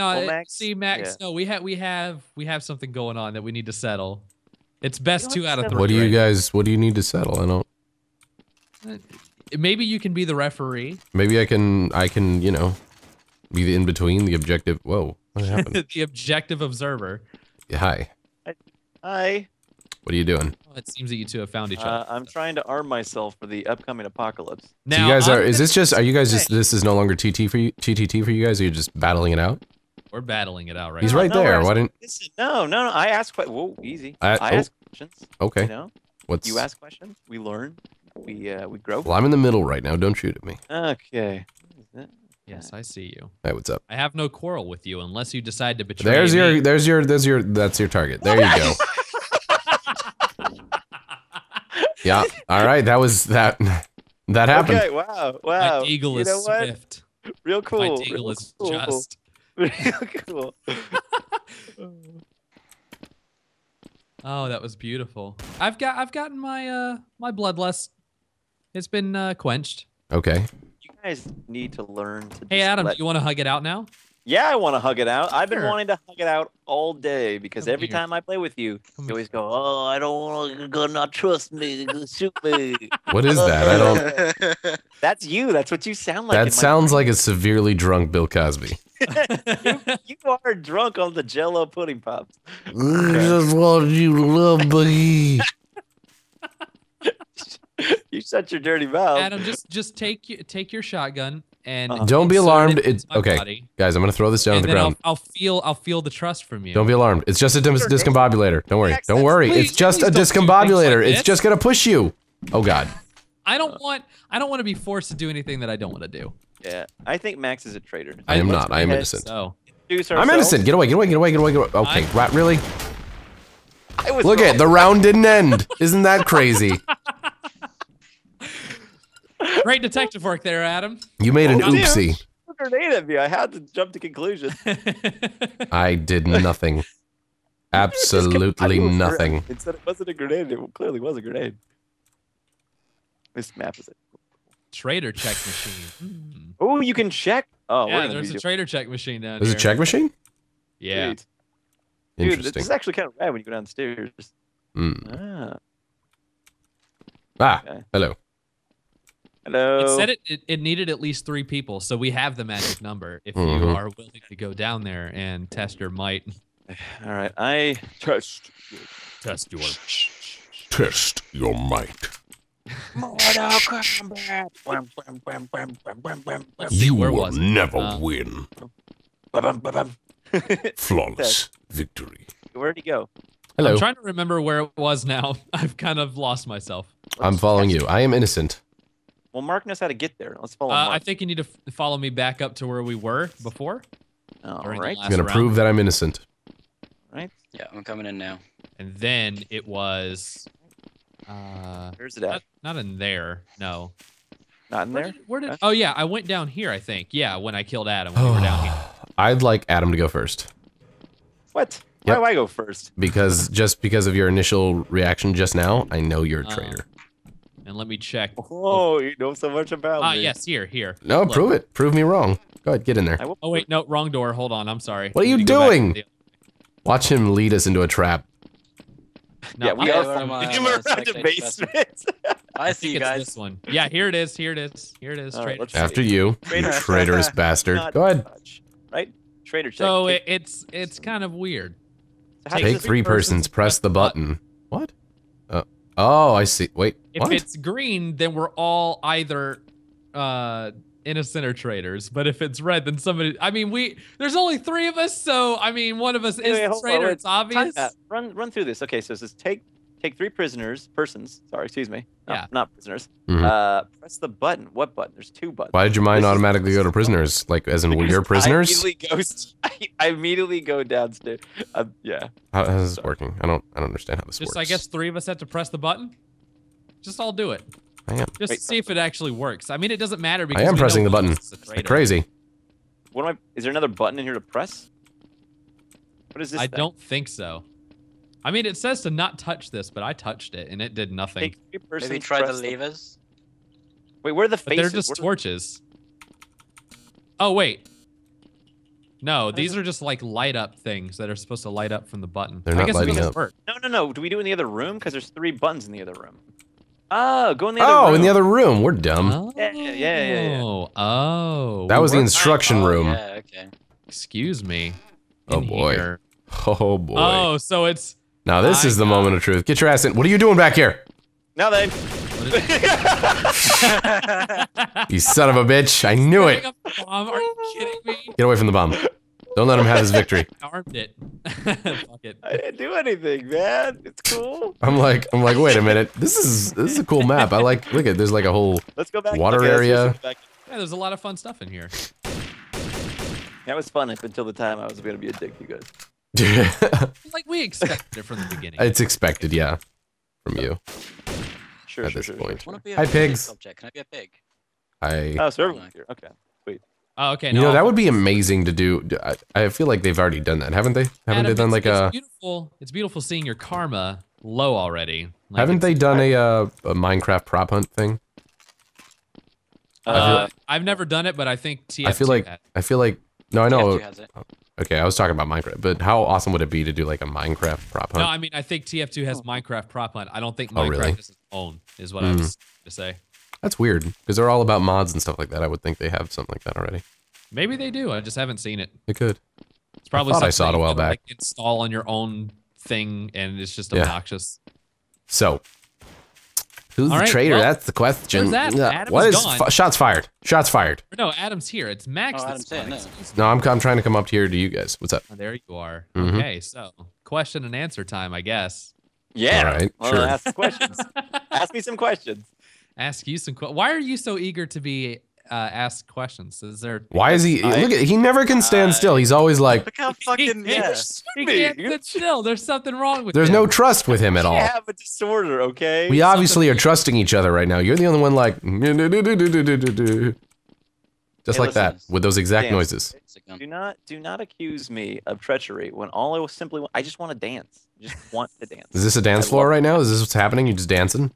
No, Well, Max, see, Max. yeah. No, we have we have we have something going on that we need to settle. It's best two out of three. What do you right? guys? What do you need to settle? I don't. Maybe you can be the referee. Maybe I can. I can. You know, be the in between, the objective. Whoa, what happened? the objective observer. Yeah, Hi. Hi. What are you doing? Well, it seems that you two have found each Uh, other. I'm trying to arm myself for the upcoming apocalypse. Now, so you guys I'm are. Is this just? Are you guys just? This is no longer TT for you. TTT for you guys. Or you're just battling it out. We're battling it out right He's now. right no, there. we're- Why didn't? Listen, no, no, no. I ask questions. Whoa, easy. I- I, oh. ask questions. Okay. You know, What's? you ask questions. We learn. We uh, we grow. Well, I'm in the middle right now. Don't shoot at me. Okay. What is that? Yes, I see you. Hey, what's up? I have no quarrel with you unless you decide to betray There's me. your. There's your. There's your. That's your target. There you go. yeah. All right. That was that. That happened. Okay. Wow. My Wow. eagle you is know what? swift. Real cool. My real eagle is cool. just. Real cool. Oh, that was beautiful. I've got I've gotten my uh my bloodlust. It's been uh, quenched. Okay. You guys need to learn to. Hey Adam, let- you want to hug it out now? Yeah, I want to hug it out. I've been Sure. wanting to hug it out all day because Come every here. time I play with you, Come you always go, "Oh, I don't want to. Gonna not trust me. Shoot me." What is that? I don't. That's you. That's what you sound like. That sounds like a severely drunk Bill Cosby. Like you are drunk on the Jello pudding pops. just want you to love me. You shut your dirty mouth. Adam, just just take you take your shotgun and Uh-huh. Don't be alarmed. it It's okay, body, guys. I'm gonna throw this down on the then I'll, ground. I'll feel I'll feel the trust from you. Don't be alarmed. It's just a dis- discombobulator. Don't worry. Don't worry. Please- It's just a don't do things like discombobulator. It's just gonna push you. Oh God. I don't uh, want I don't want to be forced to do anything that I don't want to do. yeah, I think Max is a traitor. I am not. I am innocent. Oh. So I'm innocent. Get away. Get away. Get away. Get away. Get away. Okay. I- Right. Really? I was Look wrong. at the round didn't end. Isn't that crazy? great detective work there, Adam. You made an Oh, oopsie. a grenade at me. I had to jump to conclusion. I did nothing. Absolutely nothing. It said it wasn't a grenade. It clearly was a grenade. This map is it. Traitor check machine. Hmm. Oh, you can check. Oh, yeah, there's a doing- traitor check machine down There's a check machine. Yeah. Sweet. Dude, this is actually kind of rad when you go downstairs. Mm. Ah. Ah. Okay. Hello. Hello. It said it, it, it needed at least three people, so we have the magic number. If you Mhm. are willing to go down there and test your might, All right. I trust. test your. Test your might. Mortal Kombat. Where was never Uh, win. Flawless victory. Where'd he go? Hello. I'm trying to remember where it was now. I've kind of lost myself. I'm following you. I am innocent. Well, Mark knows how to get there. Let's follow Uh, Mark. I think you need to follow me back up to where we were before. All during the I'm gonna round. prove that I'm innocent. Right. Yeah, I'm coming in now. And then it was. Uh, Where's it not, at? not in there. No. Not in Where there. did, where did? Oh yeah, I went down here. I think. Yeah, when I killed Adam, when we were down here. I'd like Adam to go first What? Yep. Why do I go first? because just because of your initial reaction just now, I know you're a Uh, traitor. And let me check. Oh, you know so much about Ah, me. yes, here, here. No, Look. prove it. Prove me wrong. Go ahead, get in there. Oh wait, no, wrong door. Hold on, I'm sorry. What are you need to go back to doing? Watch him lead us into a trap. No, yeah, we I- are where am from I? Him Uh, around the basement. I I see think you guys. this one. Yeah, here it is. Here it is. Here it is. All right, Traitor let's check. After you, you traitorous bastard. Not Go ahead. much, Right? Traitor check. So Take- it, it's it's kind of weird. how does Take this- three persons, press the button. What? Uh, oh, I see. Wait, If what? it's green, then we're all either uh innocent or traitors. But if it's red, then somebody. I mean, we there's only three of us, so I mean, one of us Wait, is wait, the hold on, traitor. It's obvious. Run, run through this. Okay, so it says take, take three prisoners, persons. Sorry, excuse me. No, Yeah. Not prisoners. Mhm. Uh, press the button. What button? There's two buttons. Why did your mind This automatically go to prisoners? Like, as in, Because you're prisoners? I immediately go. I, I immediately go downstairs. Uh, yeah. How, how's this working? I don't. I don't understand how this Just works. I guess three of us have to press the button. Just all do it. I am. Just Wait. to see if it actually works. I mean, it doesn't matter because I am pressing the button. us Like crazy. What am I? Is there another button in here to press? What is this? I thing? don't think so. I mean, it says to not touch this, but I touched it and it did nothing. Take three persons. Maybe try the press levers. Wait, where are the But they're just What torches. Oh wait. No, these are just like light up things that are supposed to light up from the button. They're I not guess it lighting doesn't up. Work. No, no, no. Do we do it in the other room? Because there's three buttons in the other room. Oh, go in the other Oh, room. in the other room. We're dumb. Oh, Yeah, yeah, yeah, yeah, yeah. oh. That we was the were- instruction Oh, room. Yeah, okay. Excuse me. Oh, In boy. here. Oh boy. Oh, so it's. now this my is the God. moment of truth. Get your ass in. What are you doing back here? Now then. You son of a bitch. I knew it. Setting up a bomb? Are you kidding me? Get away from the bomb. Don't let him have his victory. Armed it. Fuck it. I didn't do anything, man. It's cool. I'm like, I'm like, wait a minute. This is this is a cool map. I like. Look at there's like a whole. Let's go back. Water okay, area. back. Yeah, there's a lot of fun stuff in here. That was fun up until the time I was going to be a dick, you guys. Like we expected it from the beginning. it's expected, yeah, from you. Sure, At sure, this sure, point. sure. Wanna be a Hi, pigs. Subject. Can I be a pig? I. Oh, so everyone's here. Okay. Oh, okay. You no, know that would be amazing to do. I, I feel like they've already done that, haven't they? Haven't they done it's- like it's a? beautiful. It's beautiful seeing your karma low already. Like, Haven't they done a uh, a Minecraft prop hunt thing? Uh, I've never done it, but I think TF2 I feel like had. I feel like no, I know. TF2 has it. Okay, I was talking about Minecraft, but how awesome would it be to do like a Minecraft prop hunt? No. I mean I think TF2 has Minecraft prop hunt. I don't think Oh, Minecraft really? has its own. Is what I Mm. was to say. That's weird because they're all about mods and stuff like that. I would think they have something like that already. Maybe they do. I just haven't seen it. They could. It's probably thought I something saw it a while back. Like, install on your own thing, and it's just Yeah. obnoxious. So, who's All the right, traitor? well, That's the question. that? Yeah, Adam's what is gone. fi- shots fired? Shots fired. No, Adam's here. It's Max. Oh, that's Adam's no. No, I'm I'm trying to come up here to you guys. What's up? Oh, there you are. Mhm. Okay, so question and answer time, I guess. Yeah. All right, well, sure. ask questions. ask me some questions. Ask you some. Que- Why are you so eager to be uh, asked questions? Is there? Why is he? I- look at he never can stand I- still. He's always like, Look how fucking yeah. He can't sit still. There's something wrong with there's him. no trust with him at I all. have a disorder, okay? We obviously are trusting each other right now. You're the only one like, just Hey, like that with those exact Dance. noises. It's a gun. Do not do not accuse me of treachery when all I was simply I just want to dance. I just want to dance. Is this a dance floor right now? Is this what's happening? You just dancing?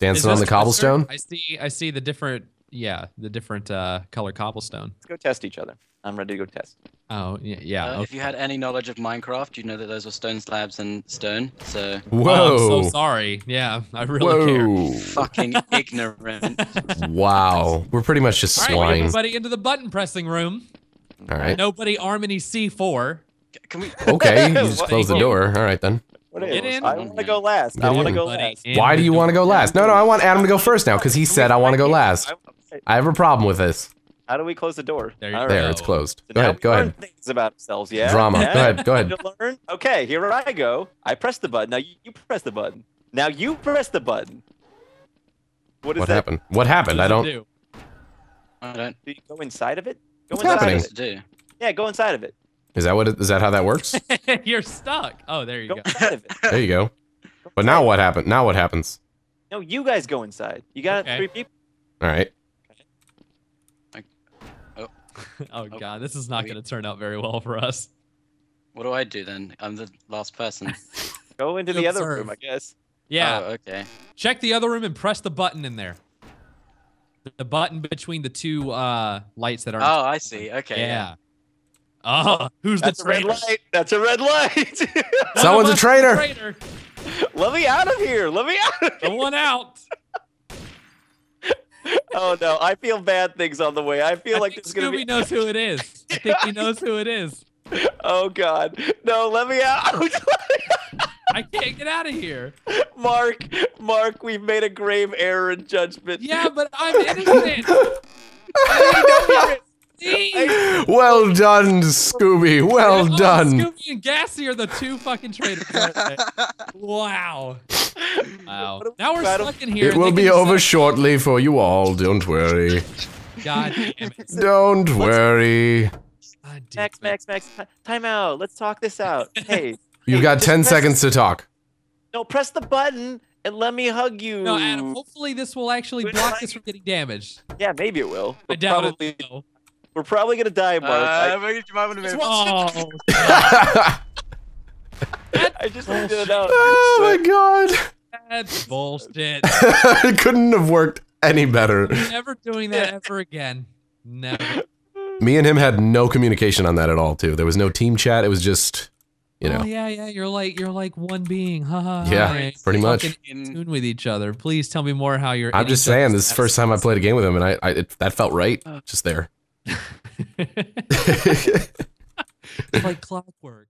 Yep. Is Dancing on the cobblestone? I see. I see the different. Yeah, the different uh, color cobblestone. Let's go test each other. I'm ready to go test. Oh yeah, yeah. Uh, okay. If you had any knowledge of Minecraft, you'd know that those were stone slabs and stone. So Whoa. Oh, I'm so sorry. Yeah, I really care. Whoa. fucking ignorant. Wow. We're pretty much just All right, swine. everybody into the button pressing room. All right. Nobody Armini C4. Can we? Okay, you just close the door. All right then. What Get in. I want to go last. Get I want to go last. Why do you want to go last? No, no, I want Adam to go first now because he said I want to go last. I- I have a problem with this. How do we close the door? There you All go. There, it's closed. So Go ahead, we go learn ahead. Things about ourselves, yeah. Drama. Yeah? Go ahead, go ahead. To learn? Okay, here I go. I press the button. Now you, you press the button. Now you press the button. What is What that? happened? What happened? What I don't. it I don't. Do you go inside of it? Go What's inside happening? Of it. Yeah, go inside of it. Is that what? It, is that how that works? You're stuck. Oh, there you Go go. inside of it. There you go. But now what happened? Now what happens? No, you guys go inside. You got Okay. three people. All right. Oh god, this is not going to turn out very well for us. What do I do then? I'm the last person. Go into the other room, I guess. Yeah, Oh, okay. check the other room and press the button in there. The button between the two uh, lights that are. Oh, I see. Okay. yeah. Oh, who's That's the a red light. That's a red light. Someone's a us is traitor. traitor. Let me out of here. Let me out. Of here. Someone out. Oh no, I feel bad things on the way. I feel I like think there's gonna Scooby be. knows who it is. I think he knows who it is. Oh god, no! Let me out. I can't get out of here. Mark, Mark, we've made a grave error in judgment. Yeah, but I'm innocent. Please. Well done, Scooby. Well Oh, done. Scooby and Gassy are the two fucking traitors. wow. Wow. What do we Now we're try stuck in here. It will be over decide- shortly for you all. Don't worry. God damn it. Don't worry. God damn Max. Max, Max, time out. Let's talk this out. Hey, You've got 10 seconds to talk. no, press the button and let me hug you. No, Adam, hopefully this will actually block like- us from getting damaged. Yeah, maybe it will. I doubt probably, it. though. We're probably gonna die, Mark. I, Uh, you might want to move. Oh, I just need to know. oh my god. that's bullshit. it couldn't have worked any better. Never doing that ever again. Never. Me and him had no communication on that at all, too. There was no team chat. It was just, you know. Oh yeah, yeah. You're like you're like one being. Ha ha. ha. Yeah, You're pretty much. In tune with each other. Please tell me more how you're. I'm just saying, this is the first time I played a game with him, and I, I it, that felt right. Just there. Like clockwork.